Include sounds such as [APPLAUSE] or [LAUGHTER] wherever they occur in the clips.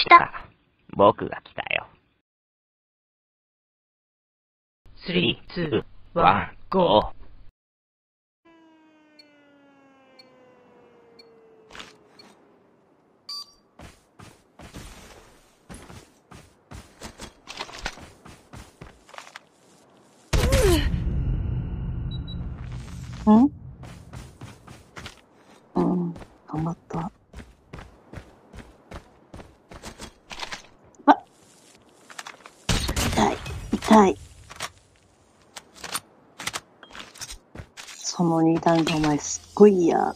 来た。僕が来たよ。3、2、1、GO! んうん、頑張った。あ痛い、はい。その二段がお前すっごい嫌。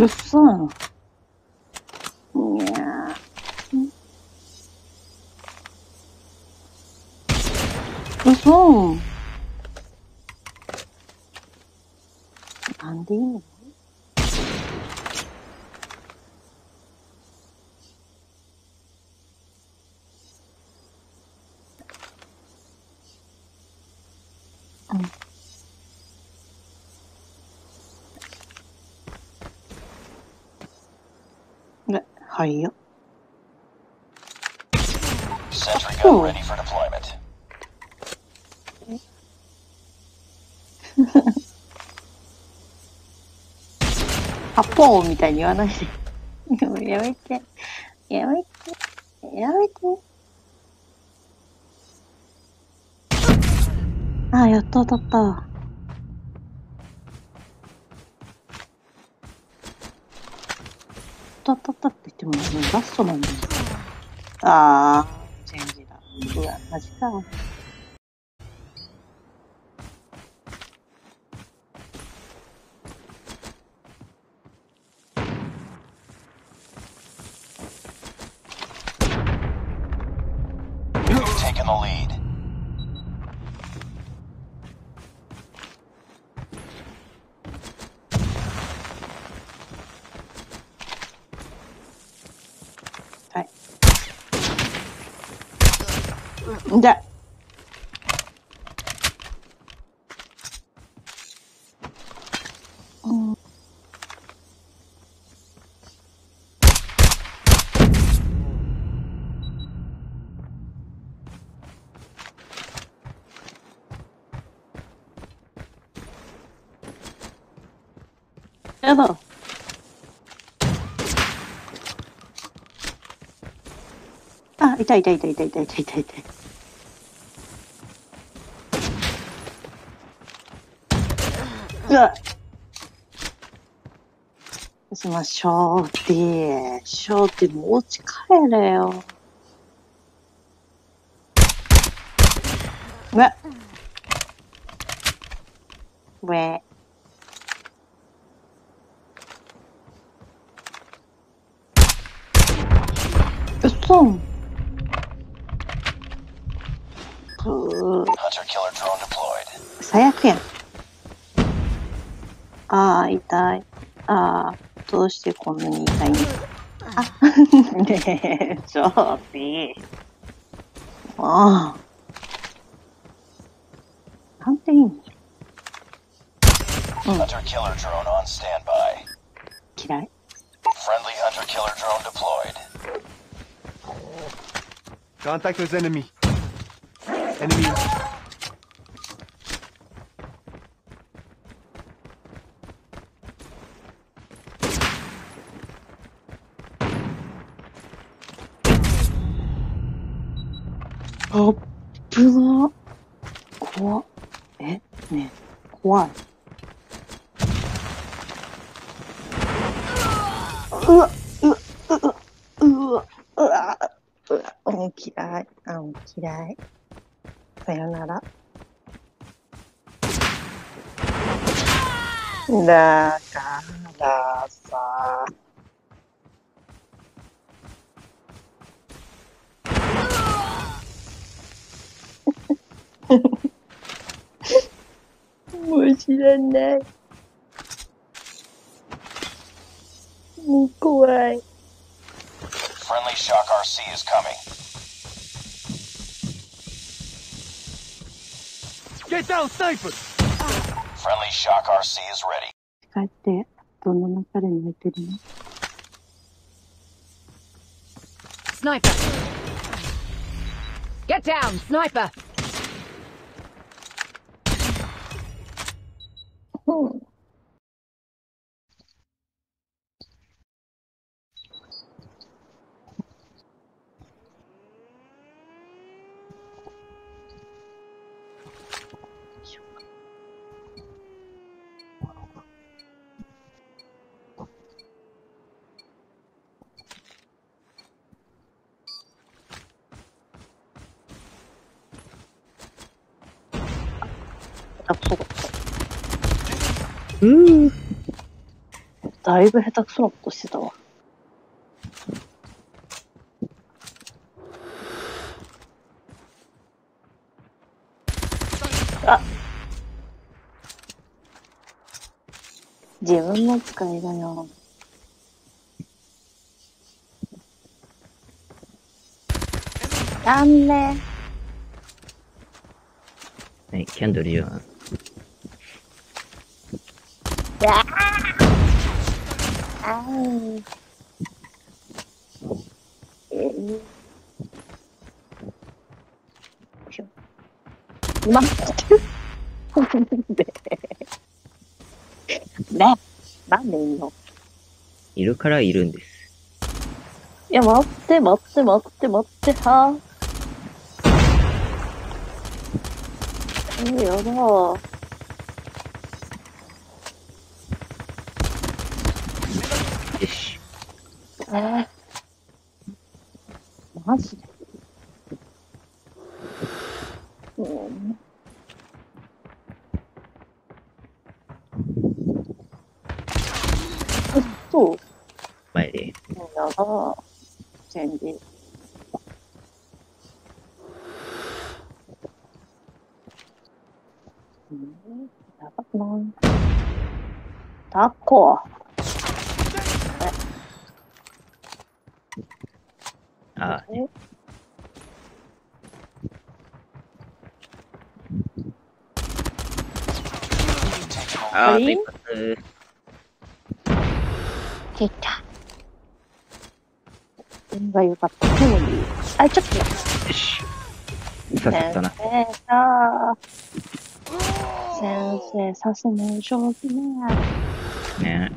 없어. 이야. 없어. 안 돼. 응. はいよ。Oh. ready for deployment. 発砲音みたいに言わないで。やめて。やめて。やめて。ああ、やっと当たった。当たったって言っても、もうラストなんだよ。ああ、チェンジだ。うわ、マジか。We've taken the lead. はい。じゃあ。うん。やだ。あ、い痛い痛い痛い痛い痛い痛い痛いた。うわよしましょうって、しょうってもうお家帰れよ。うわ。うえ。うそん。くー Hunter killer drone deployed. 最悪やん。ああ、痛い。ああ、どうしてこんなに痛いんあ、ねえ、ちょっといい。ああ。なんていいの Hunter killer drone on standby. 嫌い Friendly hunter killer drone deployed. Contact with enemy. Enemy. Oh. What? Eh? What? Uh, もう嫌い。あ、もう嫌い。さよなら。だからさ。もう知らない。もう怖い。Friendly Shock RC is coming. Get down, snipers! Friendly Shock RC is ready. 帰って、どんな中で泣いてるの Sniper! Get down, sniper! あ、そうだった。うー。だいぶ下手くそなことしてたわ。あ自分の使いだよ。なんではい、キャンドルじゃん。あー。えーよいしょ。なんでね、なんでいいのいるからいるんです。いや、待って、待って、待って、待って、はぁ。え、やだ。よえー、マジで。うん。そう。前で。やだ。チェンジ。うんやばくないタコ。あえあ、あはいー、一発。出た。運が良かった。あ、ちょっと。よし。させたな。先生さ、先生、さすの上手ね。ね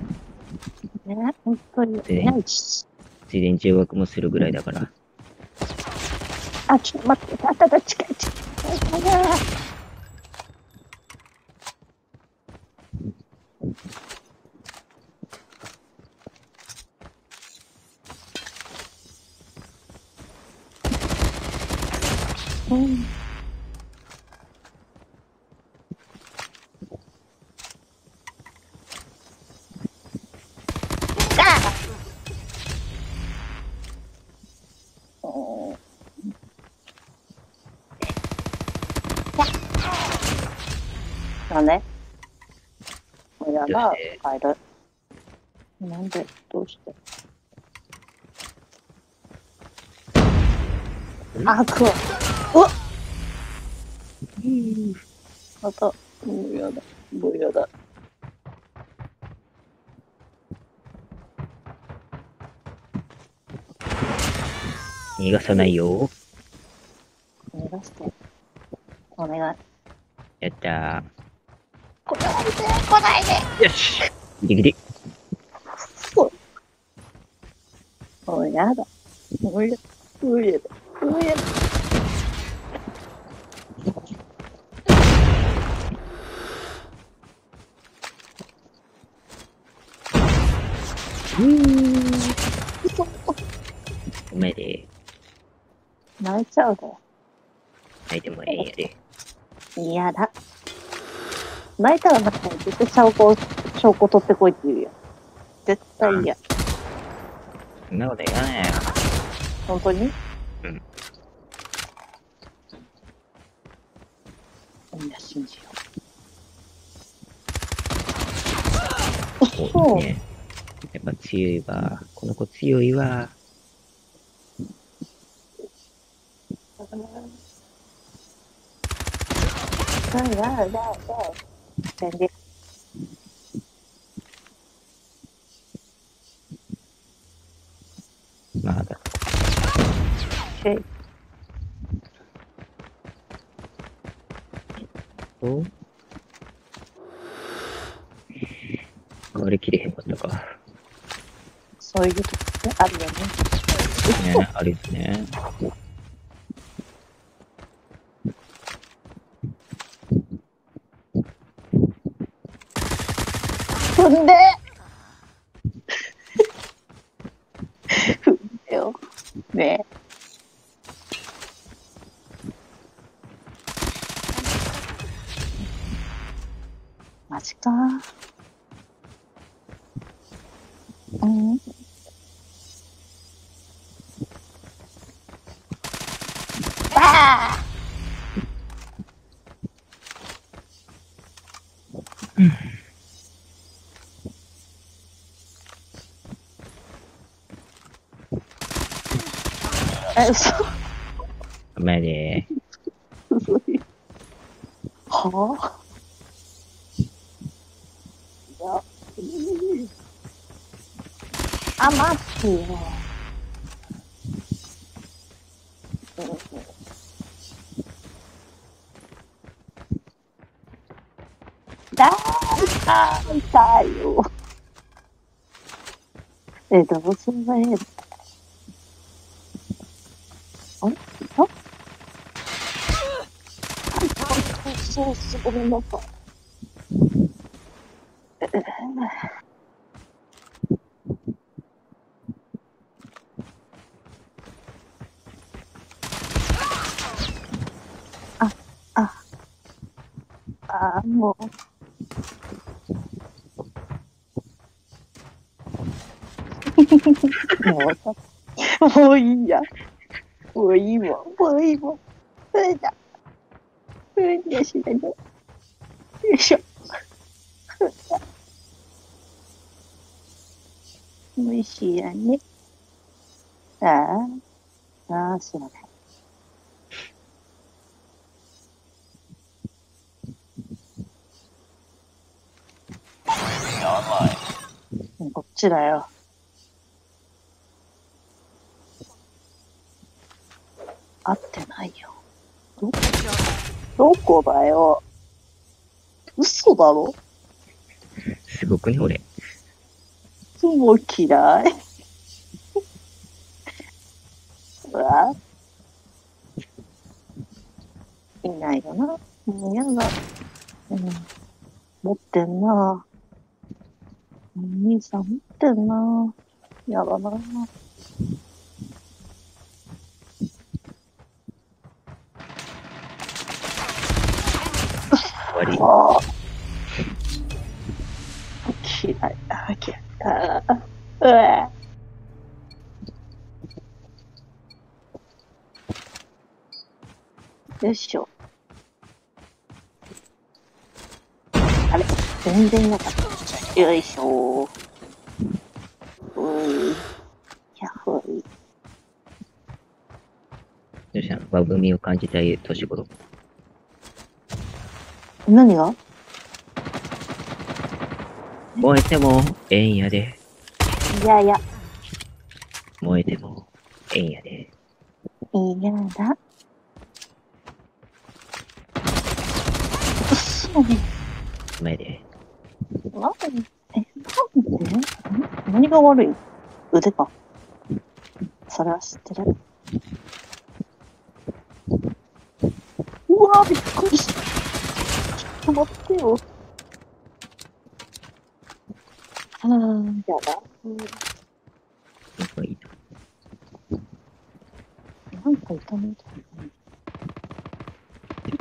ね、本当に。えナイス。ついでに中学もするぐらいだから。あ、ちょっと待って。あったた、近い、近い。あやもうやだどうして、帰る。なんで？どうして？あ、くわ。うわまた、もうやだ。もうやだ。逃がさないよ。逃がして。お願い。やったこれは見て来ない。よし。ギリギリ。もうやだ。もうやだ。もうやだ。もうやだ。うん。おめで。泣いちゃうだ泣いてもええやで。嫌だ。泣いたら泣いたら絶対証拠、証拠取ってこいって言うよ。絶対嫌。そんなこと言わないよ。本当に？うん。みんな信じよおいいね。やっぱ強いわ。この子強いわ。う。なんだ、だ、だ。全然。まだ。えお？割り切れへんかったか。そういう時ってあるよね。ね、あれですね。踏んで踏んでよ。ねえ。マジか。うん。ああえ、嘘。おめで。嘘はあいや、うんあ、待ってよ。うんだーだよ。え、どうすればいいのあれあそうそう、ごめんなさい。あ、あ、あ、もう。もう、もういいや。もういいわ、もういいわ。それじゃ。うんでしないで。よいしょ。美味しいやね。ああ、ああ、知らない。こっちだよ。合ってないよ。ど、どこだよ。嘘だろすごくね、俺。もう嫌い。うわ。いないよな。もうやだ。うん。持ってんな。お兄さん持ってんな。やだな。よいしょ。あれ？全然いなかった。よいしょ。うい。やっほい。どうしたのバブみを感じたい年頃。何が？燃えてもええんやで。いやいや、燃えてもええんやで。嫌だ。嘘おめで。なんで、え、なんでん何が悪い？の腕か。それは知ってる。うわびっくりした。ちょっと待ってよ。ああ、やだ。うんな。なんかいたみた。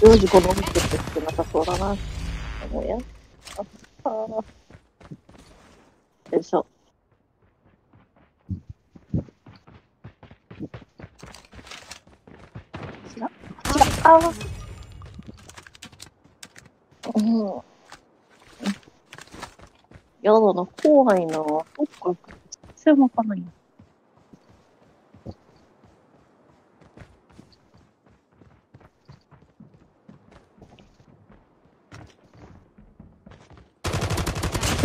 れて。ジョージこの見てってなさそうだな。もうや。ああ。よいしょ。違う。違う。ああ。うん。やだな、怖いな。どっか。全然わかない。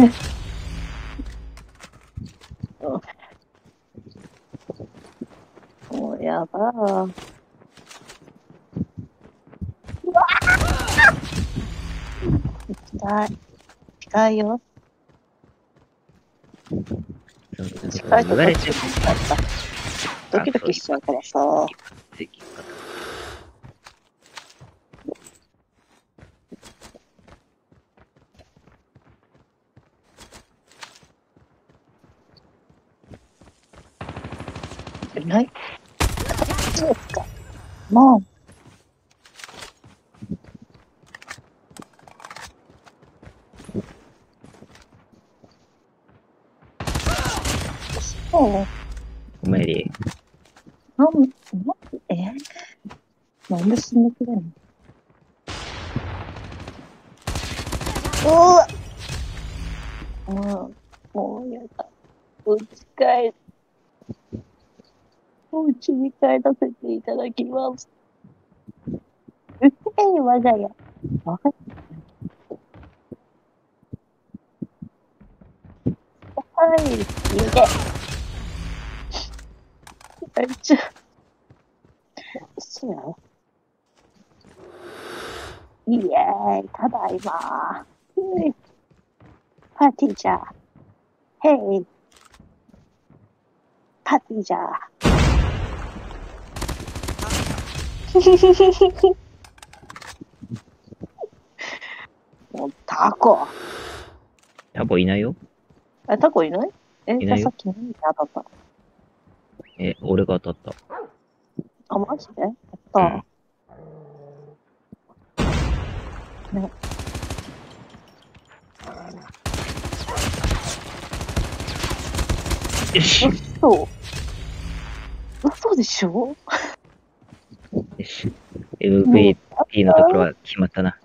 [LAUGHS] もうやだ。うわ行きたい。近いよ。近いとこ流れちゃう。ドキドキしちゃうからさ。mom, 帰らせていただきます。うえい、我が家。わかった。はい、逃げ。あいつ。嘘やろ。イエーイ、ただいま。パーティーじゃ。ヘイ。パーティーじゃ。もうタコ。タボいないよ。え、タコいない？え、いないよさっき何に当たったえ、俺が当たった。あ、マジで？やった。ね。よし。嘘嘘でしょ？よし。MVP のところは決まったな。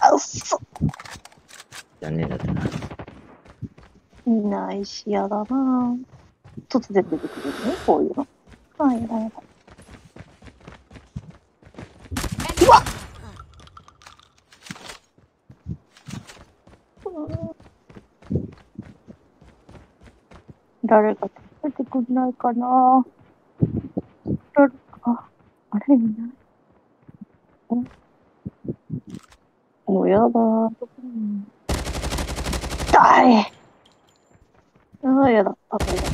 あ、嘘残念だったな。いないし、やだな突然出てくるね、こういうの。あ、やだやだ。うわっうん誰か助けてくんないかな誰か、あれいないもうやだ、どこに痛いああ、やだ。あ、やだ。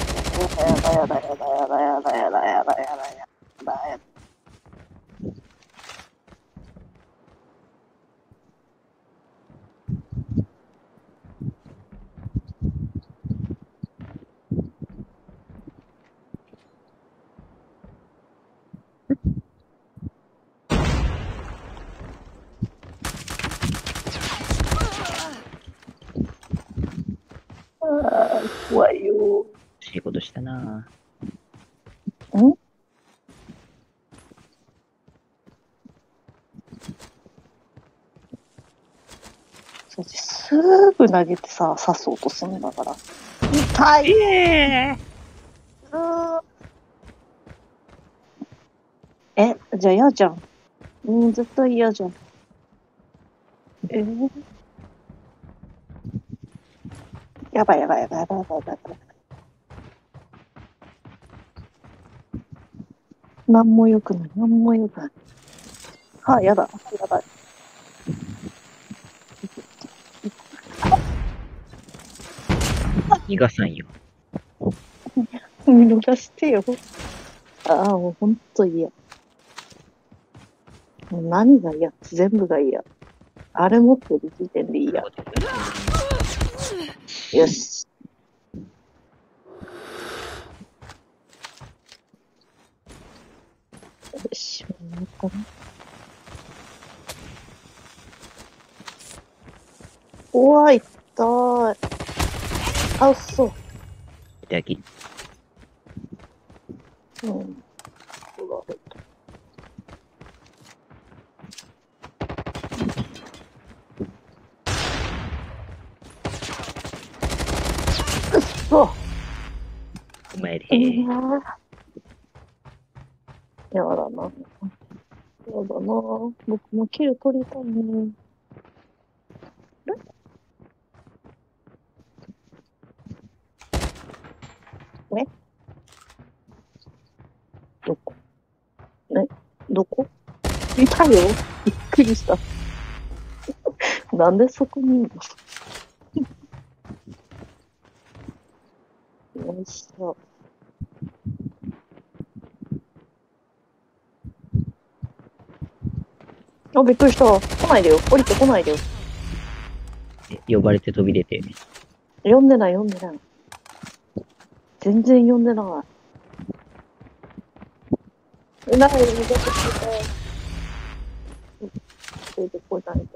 やだ、やだ、やだ、やだ、やだ、やだ、やだ、やだ、やだ、やだ。ああ、怖いよ。いいことしたな。そうすぐ投げてさ、刺そうとするんだから。痛い。えうーえ、じゃあ嫌じゃん。うん、絶対嫌じゃん。えー？やばいやばいやばいやばいやばいやばいやばい。なんも良くない、なんも良くない。あ、やだ、やばい。逃がさんよ。見逃してよ。ああ、もうほんと嫌。もう何が嫌全部が嫌。あれ持ってる時点で嫌。よし。よし、もうこれうわ、痛い。あ、そう。いただき。うん。そうだうっそお前で。いやだな。やだな。僕もキル取りたいね。ねどこ？ねどこ？いたよびっくりした。なんでそこにいるの？よいしょ。あ、びっくりした。来ないでよ。降りてこないでよ。呼ばれて飛び出て。読んでない、読んでない。全然読んでない。ない、出てきて。出てこないで。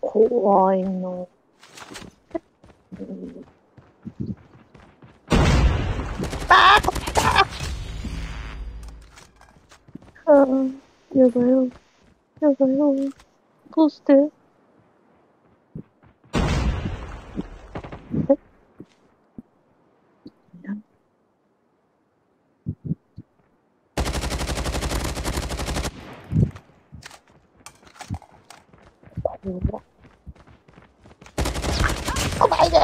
怖いの。うんあ、あ、やばいよ。やばいよ。どうして？怖っ来ないで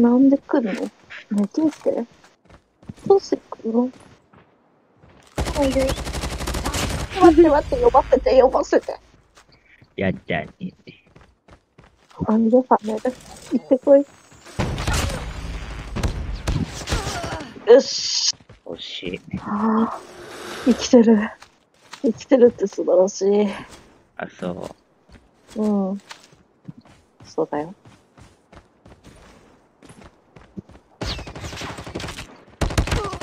なんで来るの寝ててどうして来るの来ないで待って待って、呼ばせて、呼ばせて。やっちゃんに。行ってこい。よし。惜しい。ああ、生きてる。生きてるって素晴らしい。[LAUGHS] あ、そう。うん。そうだよ。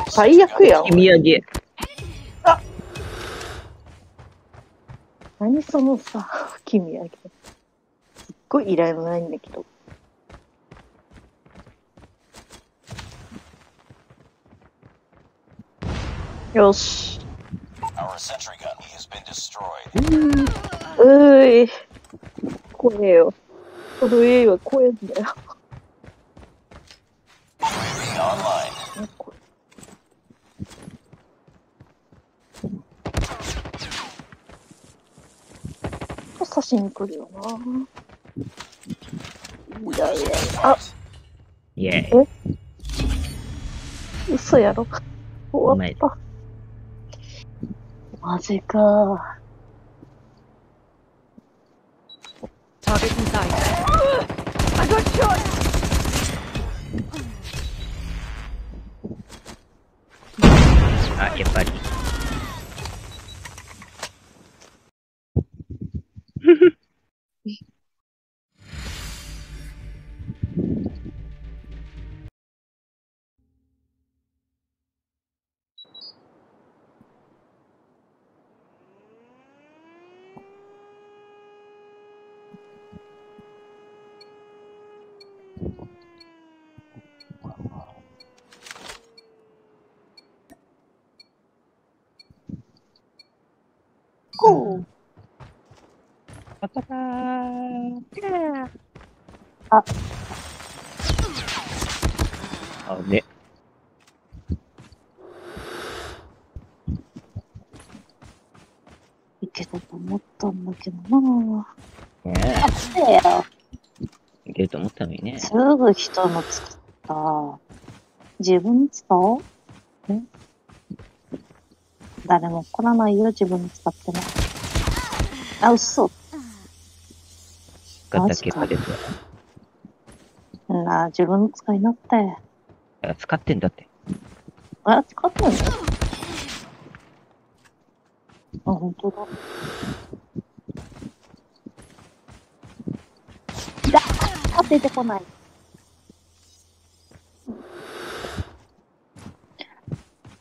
最悪やん。君上げ。何そのさ、君あげ。すっごい依頼もないんだけど。よし。Our sentry gun. うーい。怖えよ。この家は怖えんだよ。刺しに来るよな。いやいや、あ、イェーイ。嘘やろ。終わった。マジか。Target in sight. I got shot! あ、やあ、あね。いけたと思ったんだけどなねぁ。なんでよ。え。いけると思ったのにね。すぐ人の作った。自分の使おう？え？誰も怒らないよ、自分の使っても。あ、嘘。使った結果ですわ。なあ、自分の使いなって。あ使ってんだって。あ、使ってんの？あ、本当だ。だあ、出てこない。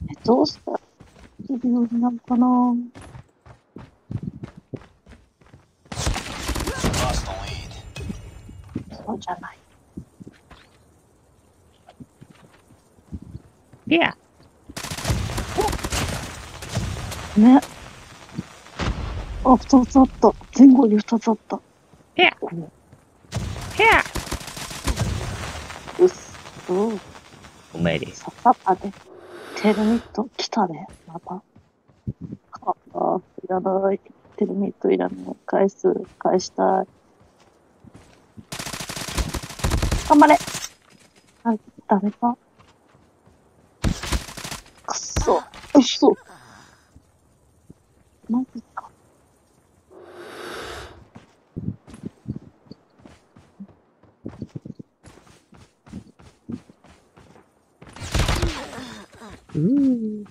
え、どうした？らいるようになるかな Lost the lead. そうじゃない。いやね。あ、二つあった。前後に二つあった。いやうんいやうっそ。お前です。ささあで。テルミット来たね。また。あ、あ、いらない。テルミットいらない。返す。返したい。頑張れはい、ダメかくっそ。うっそ。マジか。うん。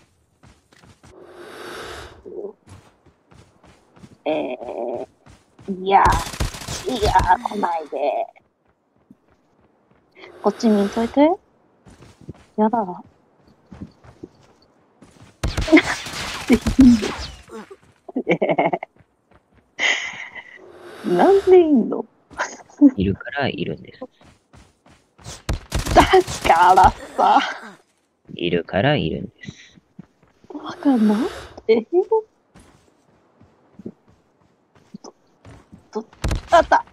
えー、いや、いや、来ないで。こっち見んといて。やだ。えー [LAUGHS] なんでいんの？いるからいるんです。だからさ、いるからいるんです。わかんない。えど、ど、あった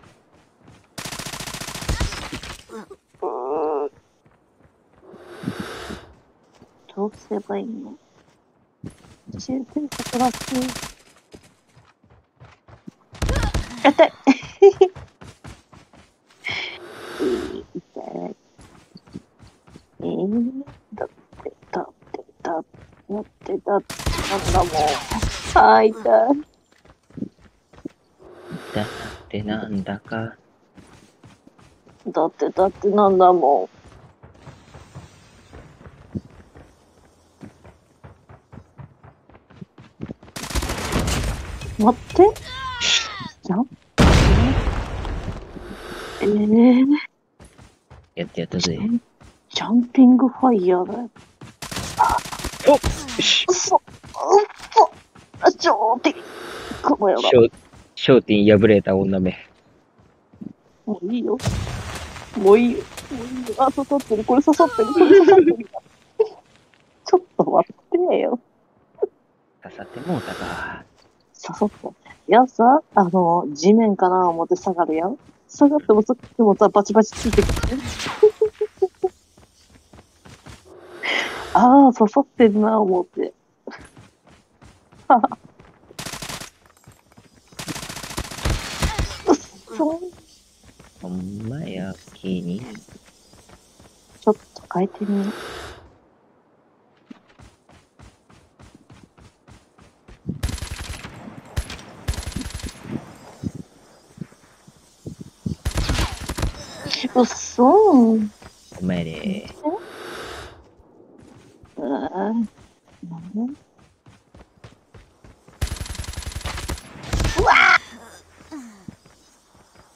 どうすればいいの？教えて、さくらくん。やったいいい痛い。[LAUGHS] えー、だって、だって、だって、だって、だって、なんだもん。あー、痛い。だってなんだか。だって、だってなんだもん。待って。んえー、やってやったぜ。ジャンピングファイヤーだよ。おっしうそ、うっそ、あ、ちょーて、この野郎。ショー、ショーティン破れた女め。もういいよ。もういいよ。もういいよ。あ、刺さってる。これ刺さってる。これ刺さってる。ちょっと待ってよ。刺さってもうたか。刺さった。いやさ、あの、地面かな思って下がるやん。下がってもさっきもさ、バチバチついてくる。[LAUGHS] ああ、刺さってんな思って。う [LAUGHS] っそほんまや、気に。ちょっと変えてみよう。う。っそー。お前で。うーん。なん。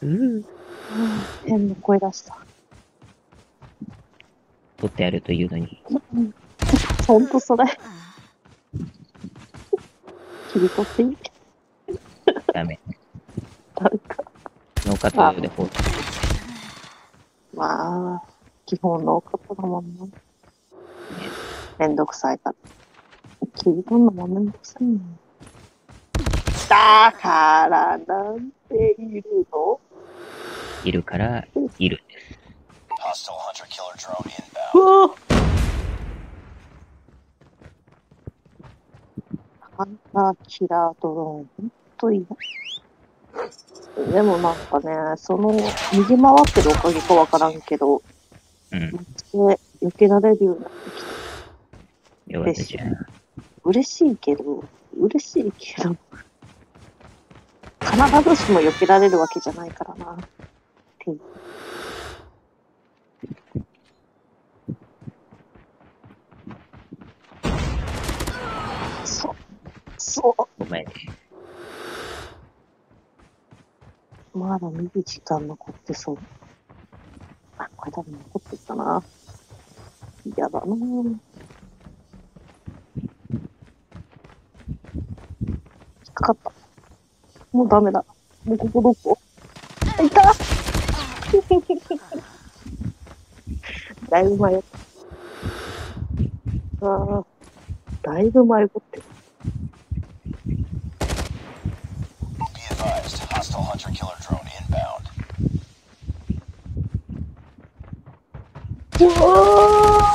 うん。変な声出した。取ってやるというのに。ほん。とそれ。切り取っていいダメ。誰か。ノーカットで放置。まあ、基本の方だもんな。めんどくさいから。切り取るのもめんどくさいもん。だからなんているの？いるから、いるんです。う.わハンターキラードローン、ほんといいな。でもなんかね、その、右回ってるおかげかわからんけど、うん。で、避けられるようになってきた。よかったじゃん。嬉しいけど、嬉しいけど、必ずしも避けられるわけじゃないからな。っていうそう、そごめんね。う、まだ見る時間残ってそう。あ、これ多分残ってたな。嫌だなぁ引っかかった。もうダメだ。もうここどこ？あいた [LAUGHS] だいぶ迷った。ああ、だいぶ迷ってる。Be advised, hostile hunter killer drone inbound. うわ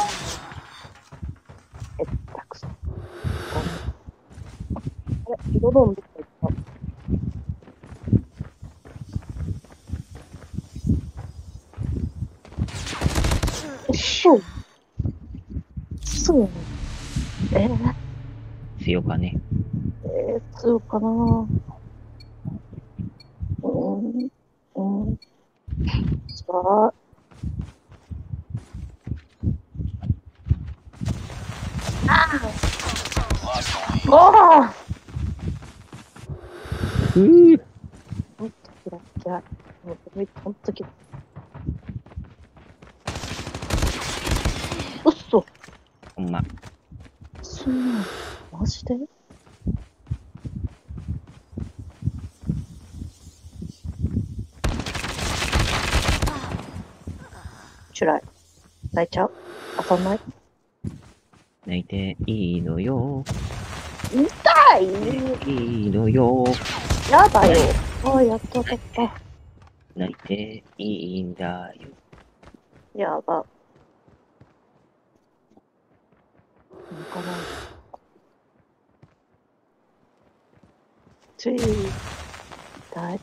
えたくそ。あれ、ドローンどんったそう。そうやね。えー、強かね。えー、強かなうーん。うん。じゃあ、Lost the lead. ああうーほんと嫌い嫌い。もうこれほんと嫌い。うっそほんま。そんなのマジでチュライ。泣いちゃう？当たんない？泣いていいのよ。痛いいいのよ。やだよ。ああ、やっと当たった。泣いていいんだよ。やだ。なんかな。つい、痛い。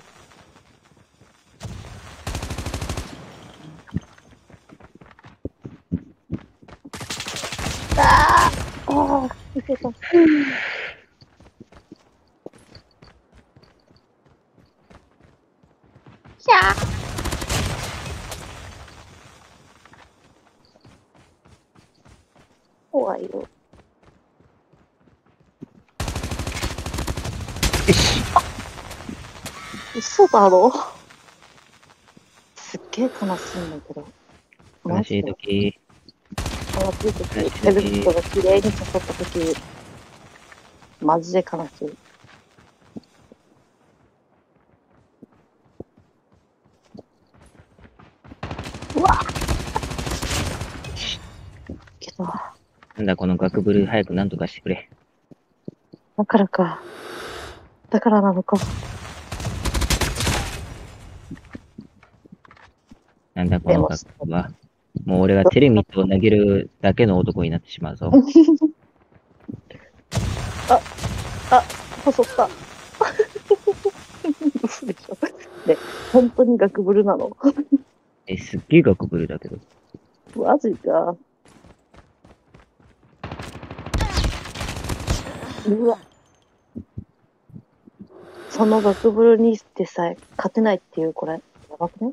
ああ、いけた。ひゃー怖いよ。嘘だろすっげえ悲しいんだけど。悲しいマジで時、悲しい時、ヘルメットが綺麗に刺さった時、マジで悲しい。うわけど、なんだこのガクブル早くなんとかしてくれ。だからか。だからなのか。なんだこのガクブルは。もう俺がテレミットを投げるだけの男になってしまうぞ。[LAUGHS] 細った。[LAUGHS] 嘘でしょ。で、本当にガクブルなの [LAUGHS] え、すっげえガクブルだけど。マジか。うわ。そのガクブルにしてさえ勝てないっていう、これ、やばくね？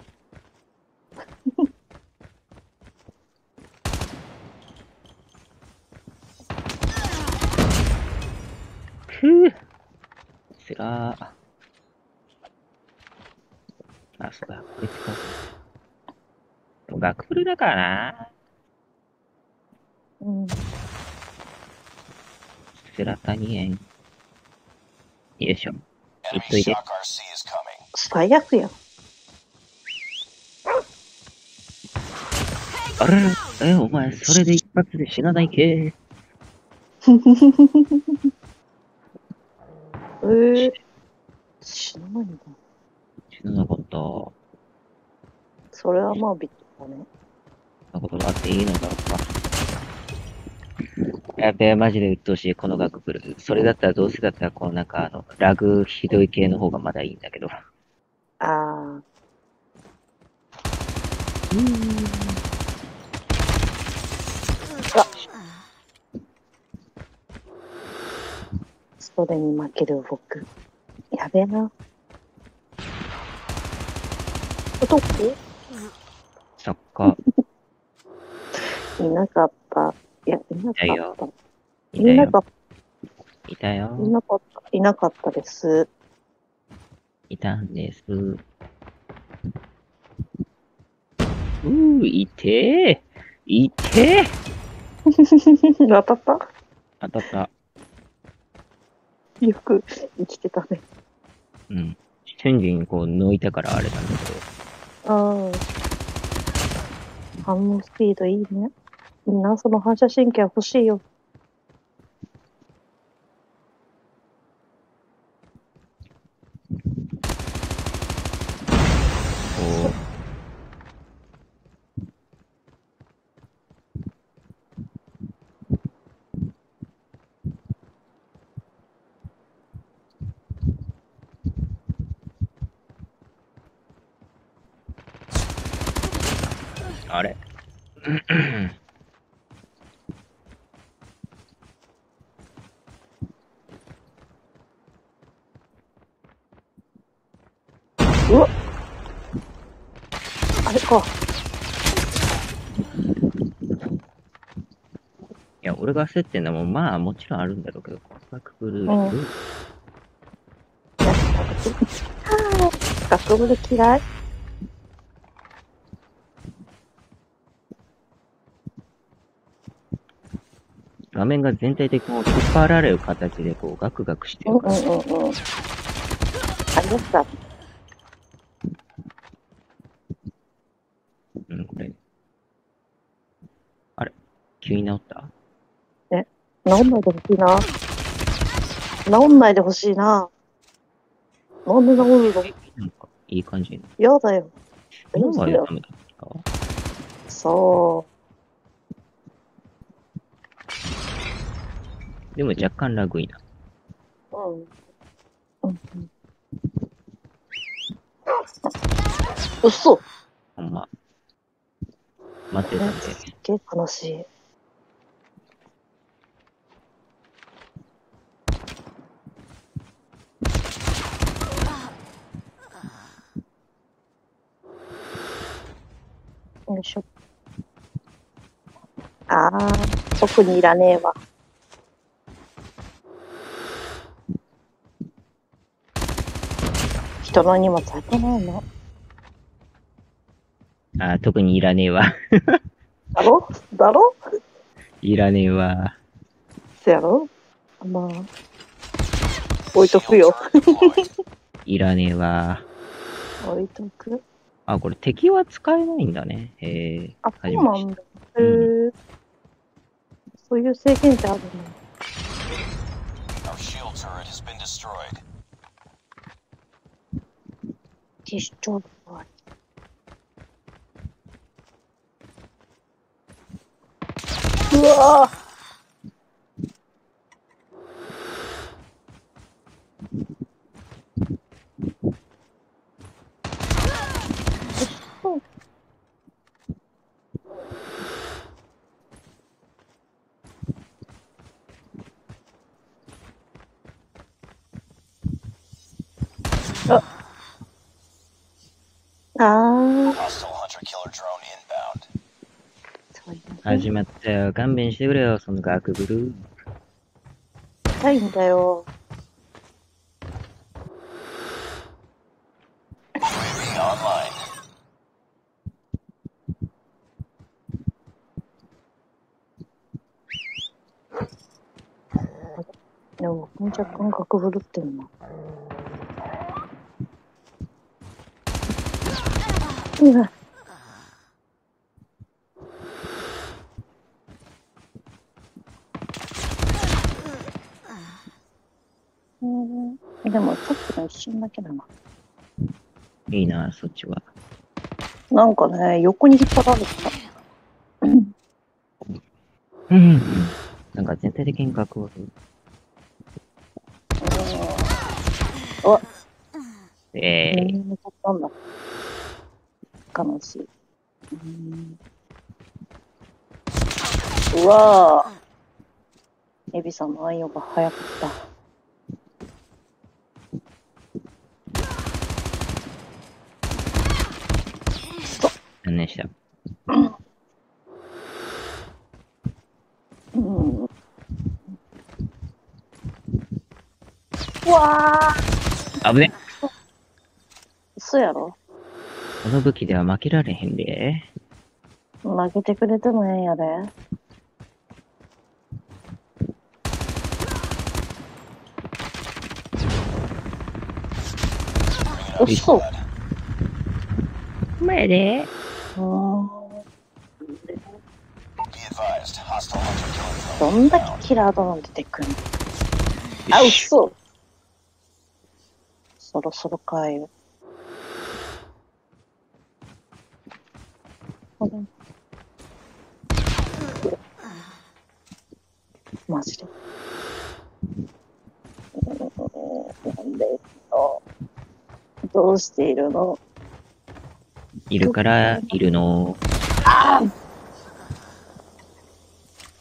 ふぅ。つらー。あ、そうだ、こいつか。でもガクブルだからな。うん。スラタニエン。よいしょ。Ito. shock RC is coming. 最悪やん。あらら、え、お前、それで一発で死なないけ？[LAUGHS] えー、死なないんだ。死ななかった。それはまあびっくりだね。そんなことがあっていいのだろうか。やべえ、マジで鬱陶しい、この学ブル。それだったらどうせだったら、こうなんかあの、ラグひどい系の方がまだいいんだけど。ああ。それに負ける僕。やべえな。どこそっか。いなかった。いや、いなかった。いなか。っいたよた。い。なかった。いなかったです。いたんです。うー、いてー。いてー。[LAUGHS] 当たった？当たった。よく生きてたね。うん。瞬時にこう抜いたからあれなんだけど。うん。反応スピードいいね。みんなその反射神経欲しいよ。こう。あれあれか。いや、俺が焦ってんのも、まあ、もちろんあるんだろうけど、このバックブルー、うん学部で嫌い？画面が全体的に引っ張られる形で、こう、ガクガクしてうんうんうんうん。ありました。うん、これ。あれ急に治った？治んないでほしいな。治んないでほしいな。なんで治るの？なんか、いい感じに。嫌だよ。大今丈夫だよはダメだった？そでも若干ラグいな。う。うん。うんうん。うそほんま。待ってたんで。すっげえ悲しい。よいしょ。ああ、特にいらねえわ。人の荷物開けないの？あー特にいらねえわ。だろ？だろ？いらねえわ。そやろ？まあ、置いとくよ。いらねえわ。[LAUGHS] 置いとく。あ、これ敵は使えないんだね。へえ。あ、そうなんだ。へえ。そういう制限ってあるの？Our shield turret has been destroyed. うわぁああ、Hostile hunter killer drone inbound. そういうのね始まったよ。勘弁してくれよ、そのガクブルー。痛いんだよ。UAV online. でも、若干ガブルってるな。うわ。うんでも、さっきの一瞬だけだな。いいな、そっちは。なんかね、横に引っ張られてた。うん。なんか全体的に学を。ええー、ー、寝ちゃったんだ。悲しい。うんうわぁ。エビさんの暗用が早かった。した。うん。うわぁ。危ね嘘やろこの武器では負けられへんで。負けてくれてもええんやで。嘘 Squad. 前でどんだけ.キラードローン出てくんの？あ、嘘そろそろかよ。これマジで。なんでのどうしているの？いるから、いるの。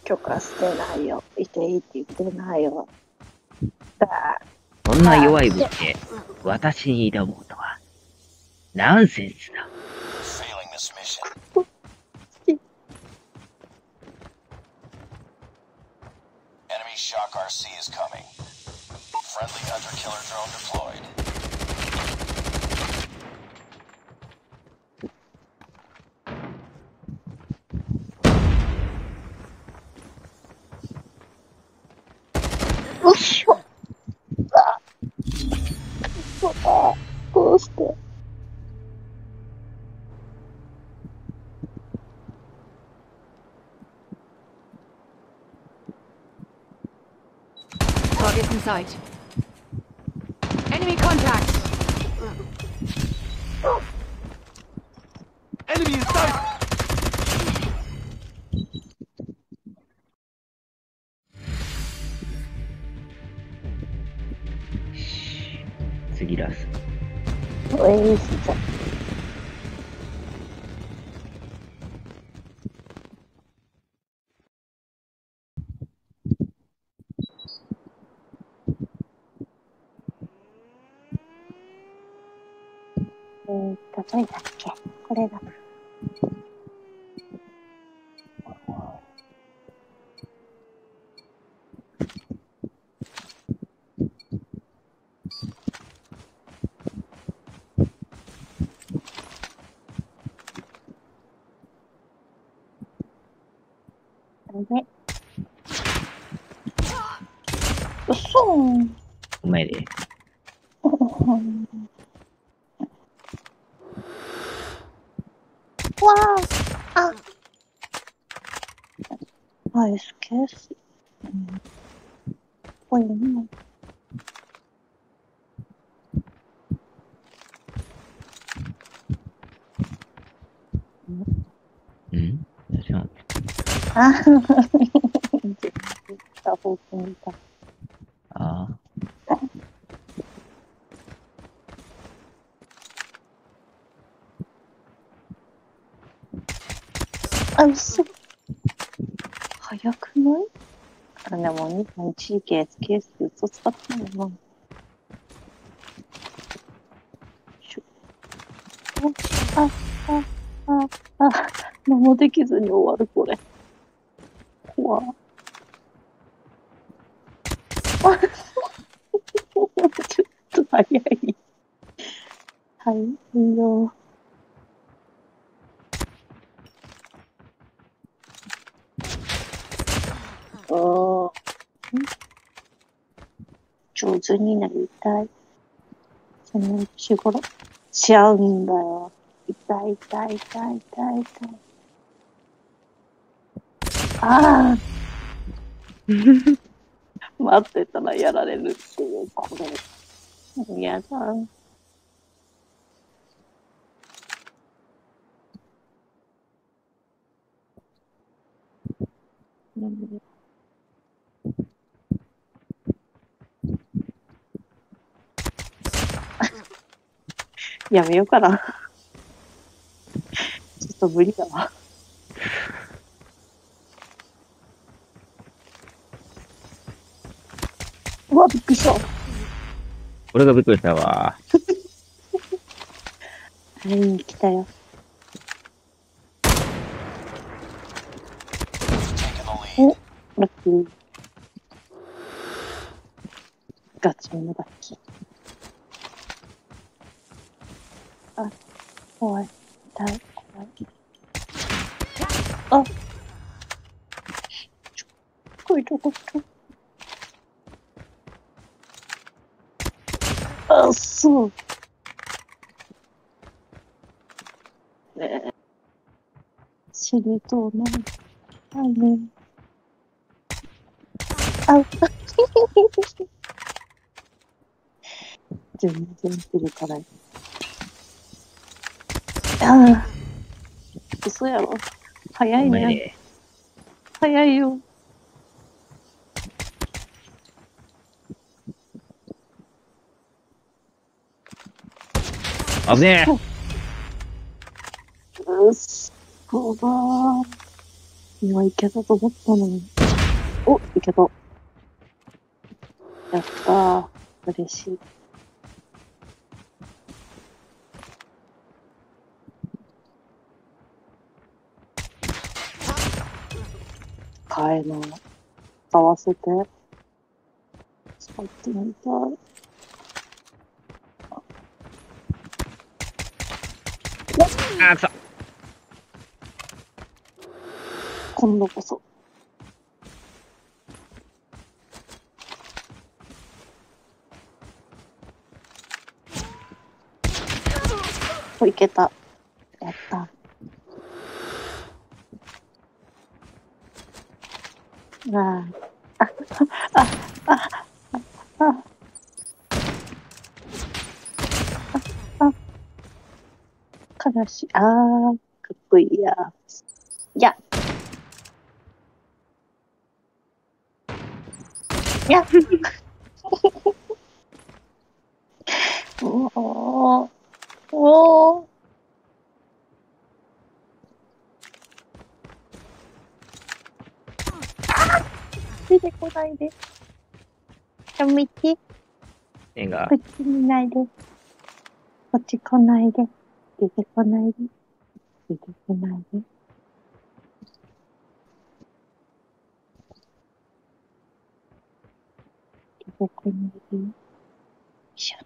許可してないよ。いていいって言ってないよ。そんな弱い武器で、私に挑もうとは、ナンセンスだ。Shock RC is coming. Friendly Hunter Killer Drone deployed. うっしょあそうだどうして。Target in sight. Enemy contact. Enemy in sight! おいしじゃ。えーっと、どれだっけ？これだ。これで。うそーお前で。わああ。アイスケース。うん。ぽいな。うん私はあ自分で言った方向にいた。ああ、嘘。早くないあ、でも日本地域 SKS 嘘使ってんのな。しょあ、あ、あ、あ、何もできずに終わる、これ。通になりたい。その日頃、ちゃうんだよ。痛い痛い痛い痛い痛い。ああ待ってたらやられるっていう、これ。嫌だ。なんでやめようかな。ちょっと無理だわ。うわ、びっくりした。俺がびっくりしたわ。会いに来たよ。Lead. ラッキー。ガチめのラッキー。あ、怖い。痛い。怖い。あちょ、こいとこった。あ、そう。ねえ。死ぬとな。はいね。あ、[LAUGHS] 全然出るから。ああ、嘘やろ。早いね。早いよ。危ねえうっそだー。今いけたと思ったのに。お、いけた。やったー。嬉しい。かえの、合わせて。使ってみたい。あーくそ今度こそ。お、いけた。やった。ああ、あ、あ、あ、あ、あ、悲しい。ああ、かっこいいや。いや。いや。おおおーあ出てこないで。やめて。縁がこっち見ないで。こっち来ないで。出てこないで。出てこないで。出てこないで。よいしょ。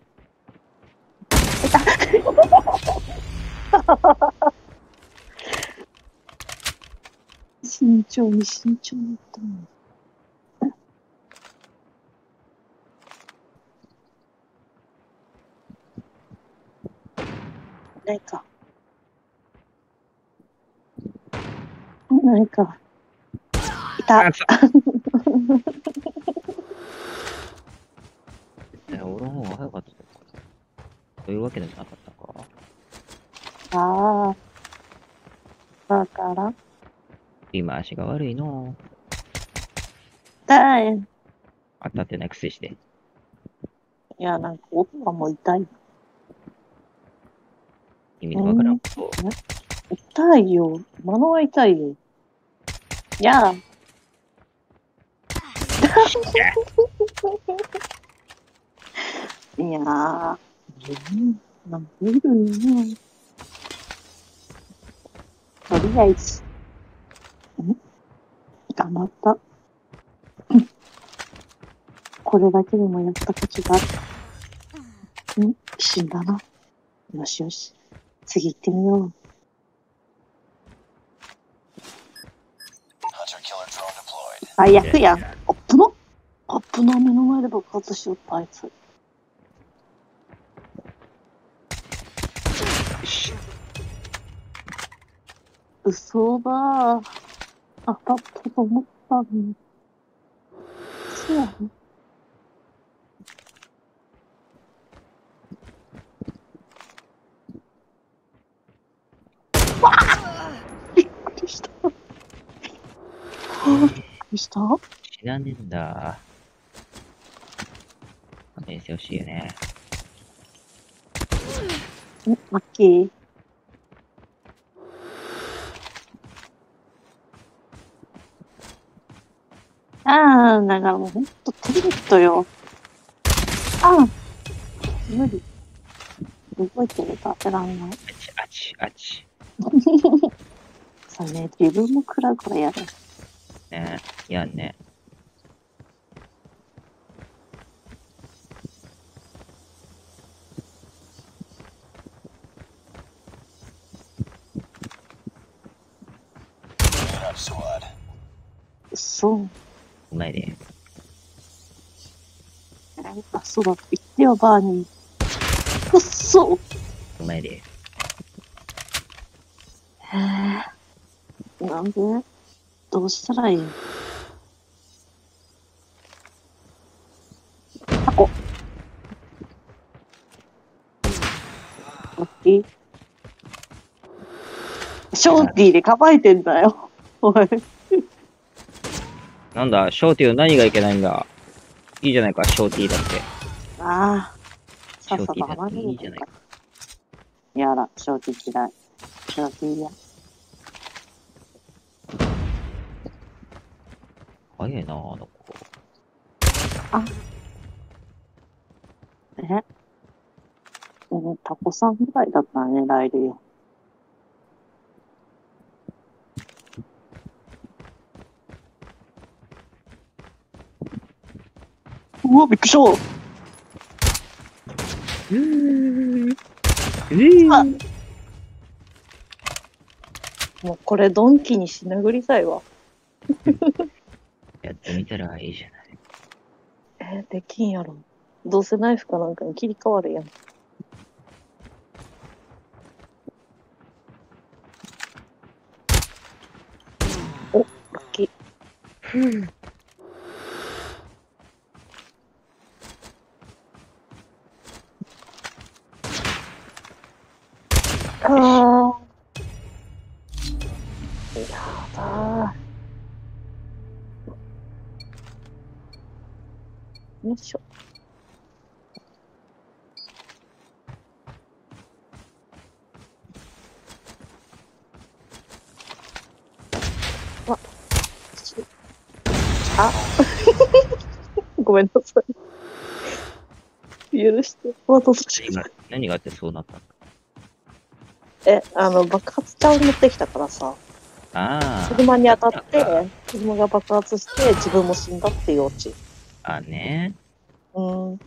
[LAUGHS] 慎重に慎重にと思う。ないか。ないか。いた。[LAUGHS] や俺の方が早かったのかな。そういうわけでもなかったか。ああ。だから、言い回しが悪いのだい。い当たってないくせして。や、なんか、音がもう痛い。意味のわからん。痛いよ。物は痛いよ。いや。いやー。うん。なんかいるよね。とりあえず。ん？頑張った。[LAUGHS] これだけでもやった価値がある。ん？死んだな。よしよし。次行ってみよう。最悪やん。アップの？アップの目の前で爆発しよった、あいつ。嘘だー。当たったと思ったのに。そうやん。わあびっくりした？はあしたん死なねえんだ。勘弁してほしいよね。マッキー？ああ、だからもうほんとテレビットよ。ああ、無理。動いてると当てらんない。あち、あち、あち。さね、自分も食らうからやだ。ねいやね。そう。うまいね。あ、そうだ。言ってよ、バーニー。くっそうまいで。へえ。なんで？どうしたらいい？タコ。大きいショーティーで構えてんだよ。おい。なんだ、ショーティーは何がいけないんだ？いいじゃないか、ショーティーだって。ああ。シさっさとョーティーだっ浜にていいじゃないか。やだ、ショーティー嫌い。ショーティー嫌。早いなあの子。え？うん、タコさんぐらいだったら狙えるよ。わ、びっくりしたうーえもうこれドンキにし殴りたいわ。[LAUGHS] やってみたらいいじゃない。えー、できんやろ。どうせナイフかなんかに切り替わるやん。お、ラッキー。よいしょ。あ、しあ、[LAUGHS] ごめんなさい。許して。わざとし何が何があってそうなったの？え、あの、爆発ちゃん持ってきたからさ、ああ。車に当たって、車が爆発して、自分も死んだっていうオチ。あね。うん。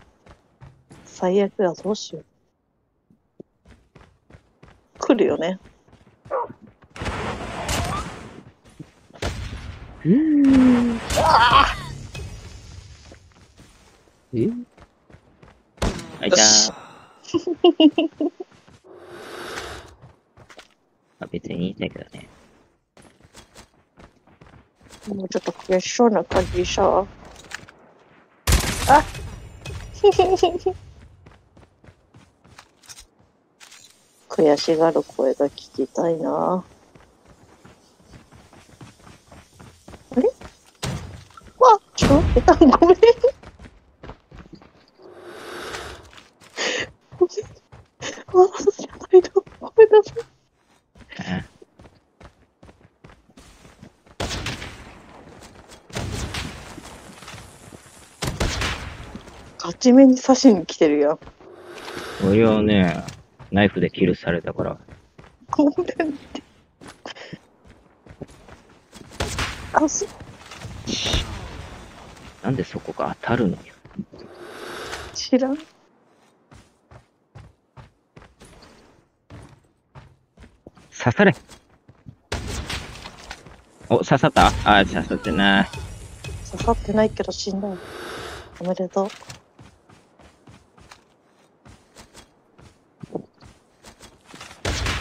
最悪や、どうしよう。来るよね。うん。え？あいたよしー。[LAUGHS] あ別にいいんだけどね。もうちょっと悔しそうな感じさ。あ悔しがる声が聞きたいな。あれ？わちょっと待って、ごめん。ごめん。笑わせないと。ごめんなさい。あガチめに刺しに来てるやん。俺はね、ナイフでキルされたから。ごめんって。あ、そ、なんでそこが当たるのよ。知らん。刺されお、刺さった？あ、刺さってない。刺さってないけど死んだよ。おめでとう。あ刺さらんか。あ、やだ。よし。うーん、そう。早かったと思ったけどな。うわちょっ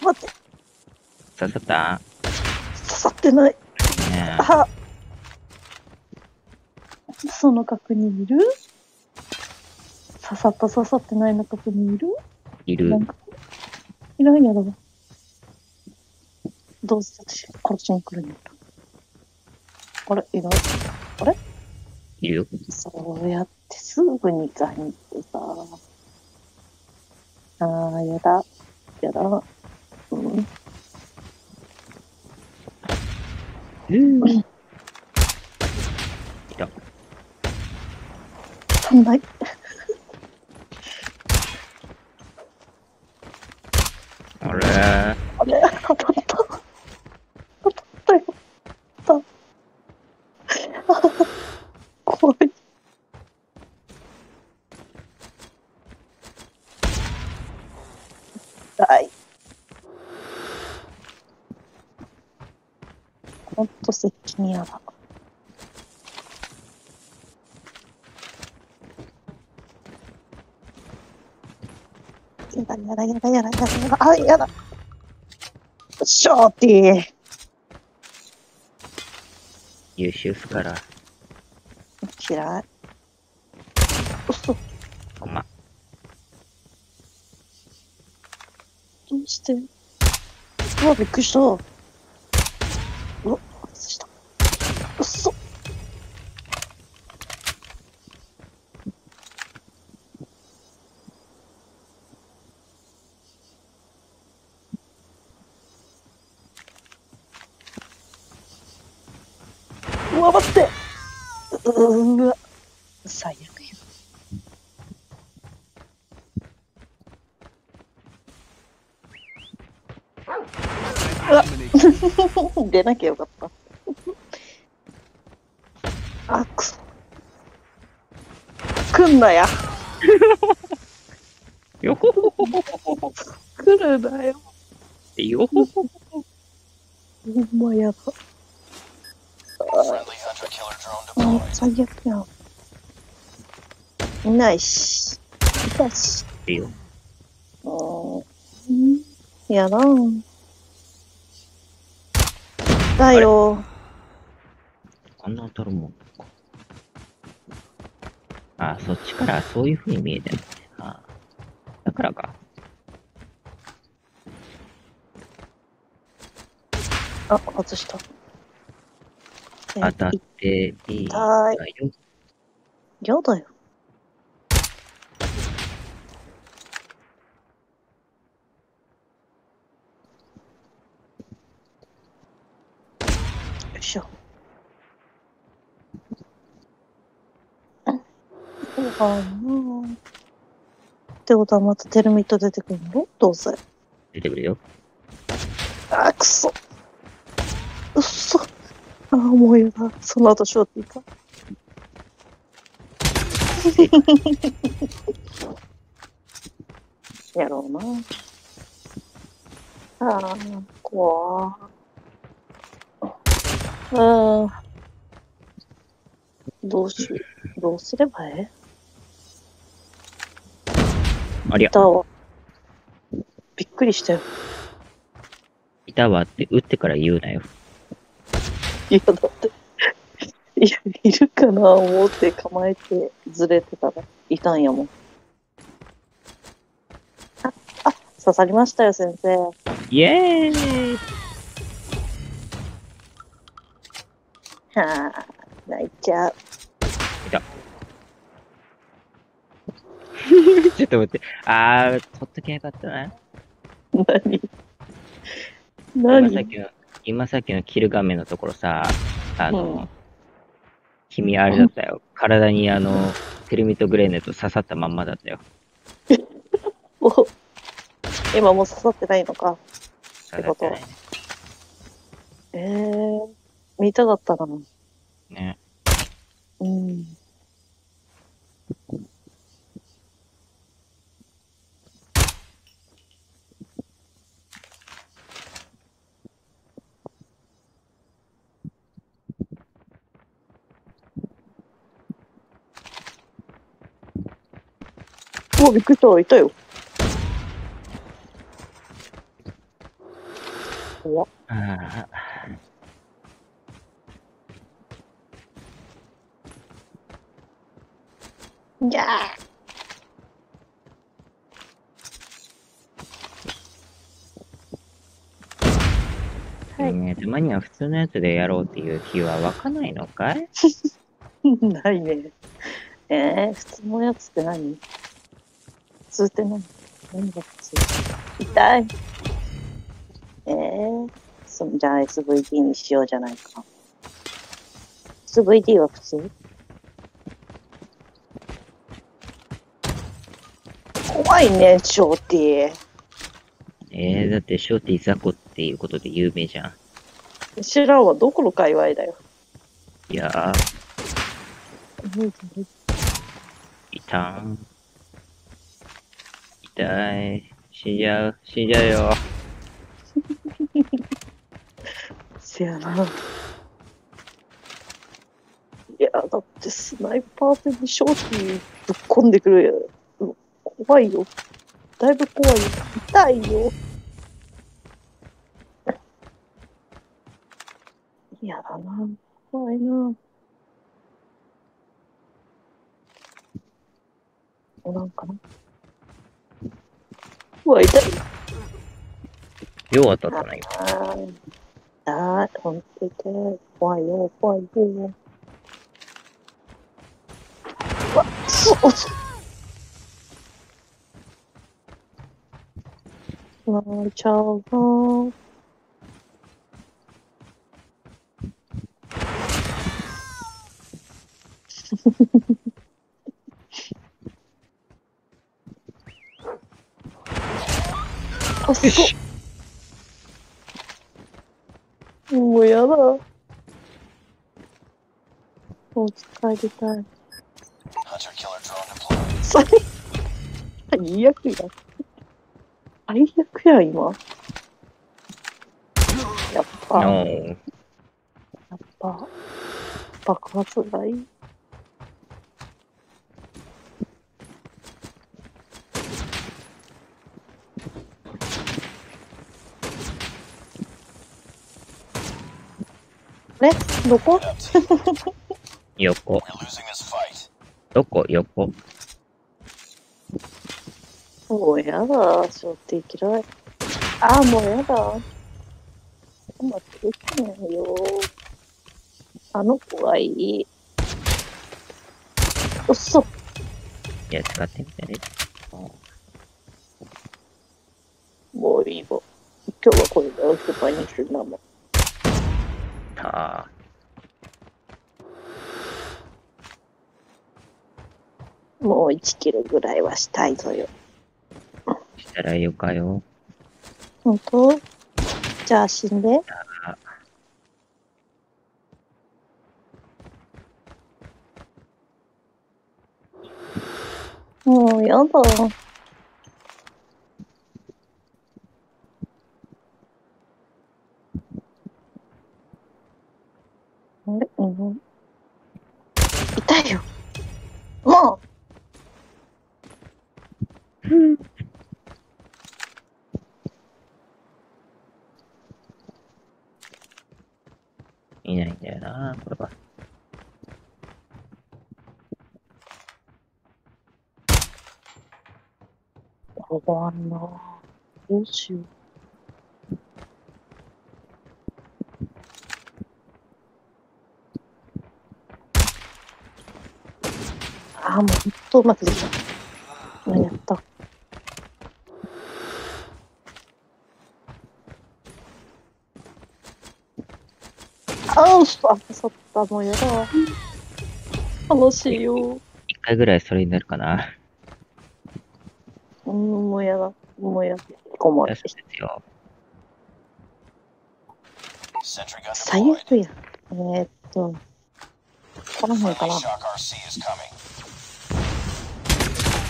と待って。刺さった？刺さってない。ねあその確認いる？刺さった刺さってないの確認いる？いるなんか、いらんやろ。どうせ私、殺しに来るんやった。あれ、いない。いるよ。そうやってすぐに買いに行ってさ。ああ、やだ。やだ。うん。うん。[CLEARS THROAT] いた。足んない。あれあれ当たった。当たったよ。当たった。怖い。はい。ほんと接近やだ。やだやだやだやだやだ。あ、やだ。ショーティー。優秀っすから。嫌い。嘘。ほんま。どうして？うわ、びっくりした。うわ、外した。嘘。うわ、待って。ううわ。最悪や。出なきゃよかった。あ、くそ。来んなや。よほほほほほ来るなよ。よほほほんまやだ。Friendly hunter killer drone あ.最悪やん。いないし。いたし。いよ。うん。やだん。だよ。こんな当たるもんか。あ、そっちからそういう風に見えてるね。あだからか。あ、外した。当たっていい。だよ。やだよ。よご飯なってことはまたテルミット出てくるの？どうせ。出てくるよ。あ、くそ。うっそ。あ、もうやだ。その後ショーティーか。[LAUGHS] やろうな。ああ、怖うん。どうし、どうすればえ？ありゃえい、たわ。びっくりしたよ。いたわって打ってから言うなよ。いや、だって、いや、いるかな思って構えてずれてたらいたんやもん。あ、あ、刺さりましたよ、先生。イエーイはあ、泣いちゃう。[LAUGHS] ちょっと待って。あー、取っときゃよかったな。何？今何？さっきの、今さっきのキル画面のところさ、あの、うん君あれだったよ。体にあの、テルミットグレーネット刺さったまんまだったよ。[LAUGHS] お今もう刺さってないのか。てこと刺さってないええー、見たかったな。ね。うん。 오 미끄いたよ。あ.뭐じゃあ.ね、たまには普通のやつでやろうっていう気は湧かないのかい？[LAUGHS] ないね。えー、普通のやつって何？普通って何何が普通痛い。えー、そじゃあ SVD にしようじゃないか。SVD は普通？怖いね、ショーテえー、だってショーティーザコっていうことで有名じゃん。ィ。知らんわ、どこの界隈だよ。いやー、いたん。痛い。死んじゃう。死んじゃうよ。[LAUGHS] せやな。いや、だってスナイパーでショーティーぶっ込んでくるよ。うん怖いよ。だいぶ怖いよ。痛いよ。嫌だな。怖いな。おらんかな。うわ、痛い。よう当たったな、今。あーだー、ほんと痛い。怖いよ、怖いよ。うわ、そう、そう。泣いちゃうな。あ、そう。もうやだ。もう帰りたい。最最悪や。最悪や、今。やっぱ、やっぱ、爆発がいい。あれどこ？横。どこ？横。もうやだ、しょって嫌い。ああ、もうやだ。待って、できないよ。あの子がいい。うっそ。いや、使ってみたね。もういいわ。今日はこれでおしまいにするなもん。たもう1キロぐらいはしたいぞよ。したらよかよ。本当？じゃあ死んで？もうやだ。うん。痛いよ。もういないん。だよな、これは。う、怖いな。どうしよう。ああ、もう本当うまくできた。何やったああ、あ、そった、もうやだわ。楽しいよ。一回ぐらいそれになるかな。うん、もうやだ。もうやだ。困る最.悪や。えー、っと、この辺かな。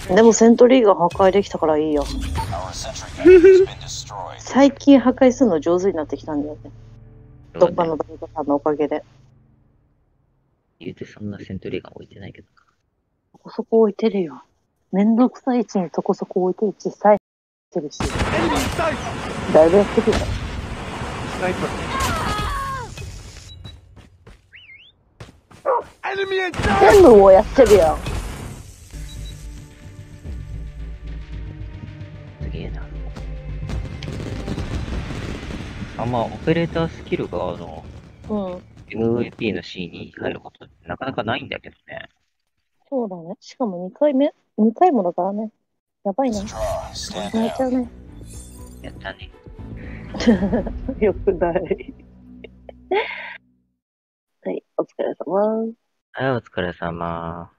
でもセントリーが破壊できたからいいよ。[LAUGHS] 最近破壊するの上手になってきたんだよね。どっかの誰かさんのおかげで。言うてそんなセントリーガン置いてないけど。そこそこ置いてるよ。めんどくさい位置にそこそこ置いてる小さいしてるし。だいぶやってるよ。全部もうやってるやん。あんまオペレータースキルがあの、うん。MVP の C に入ることってなかなかないんだけどね。そうだね。しかも2回目 ?2 回もだからね。やばいね泣いちゃう.ね。やったね。[LAUGHS] よくない。はい、お疲れ様。はい、お疲れ様。